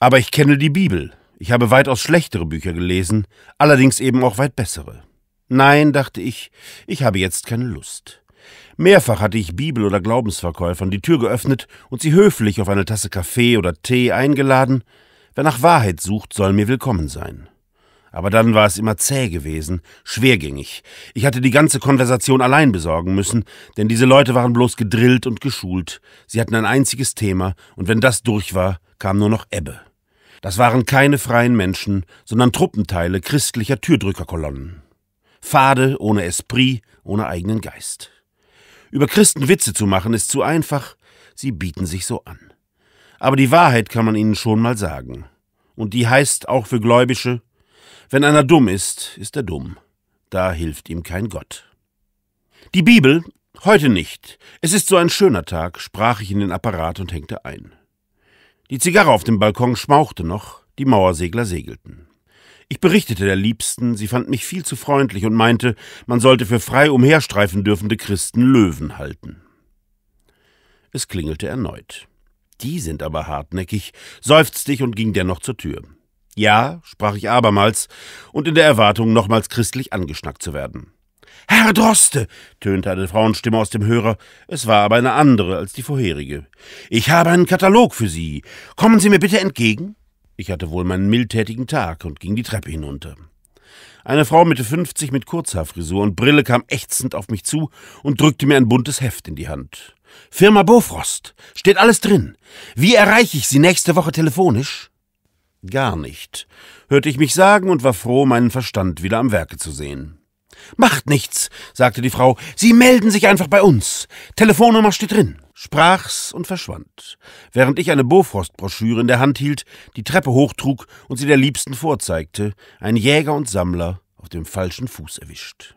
Aber ich kenne die Bibel. Ich habe weitaus schlechtere Bücher gelesen, allerdings eben auch weit bessere. Nein, dachte ich, ich habe jetzt keine Lust. Mehrfach hatte ich Bibel- oder Glaubensverkäufern die Tür geöffnet und sie höflich auf eine Tasse Kaffee oder Tee eingeladen. Wer nach Wahrheit sucht, soll mir willkommen sein. Aber dann war es immer zäh gewesen, schwergängig. Ich hatte die ganze Konversation allein besorgen müssen, denn diese Leute waren bloß gedrillt und geschult. Sie hatten ein einziges Thema, und wenn das durch war, kam nur noch Ebbe. Das waren keine freien Menschen, sondern Truppenteile christlicher Türdrückerkolonnen. Fade, ohne Esprit, ohne eigenen Geist. Über Christen Witze zu machen ist zu einfach, sie bieten sich so an. Aber die Wahrheit kann man ihnen schon mal sagen. Und die heißt auch für Gläubische, wenn einer dumm ist, ist er dumm. Da hilft ihm kein Gott. Die Bibel? Heute nicht. Es ist so ein schöner Tag, sprach ich in den Apparat und hängte ein. Die Zigarre auf dem Balkon schmauchte noch, die Mauersegler segelten. Ich berichtete der Liebsten, sie fand mich viel zu freundlich und meinte, man sollte für frei umherstreifen dürfende Christen Löwen halten. Es klingelte erneut. Die sind aber hartnäckig, seufzte ich und ging dennoch zur Tür. Ja, sprach ich abermals und in der Erwartung, nochmals christlich angeschnackt zu werden. Herr Droste, tönte eine Frauenstimme aus dem Hörer, es war aber eine andere als die vorherige. Ich habe einen Katalog für Sie. Kommen Sie mir bitte entgegen? Ich hatte wohl meinen mildtätigen Tag und ging die Treppe hinunter. Eine Frau Mitte 50 mit Kurzhaarfrisur und Brille kam ächzend auf mich zu und drückte mir ein buntes Heft in die Hand. Firma Bofrost. Steht alles drin. Wie erreiche ich Sie nächste Woche telefonisch? Gar nicht, hörte ich mich sagen und war froh, meinen Verstand wieder am Werke zu sehen. Macht nichts, sagte die Frau. Sie melden sich einfach bei uns. Telefonnummer steht drin sprach's und verschwand, während ich eine Bofrost-Broschüre in der Hand hielt, die Treppe hochtrug und sie der Liebsten vorzeigte, ein Jäger und Sammler auf dem falschen Fuß erwischt.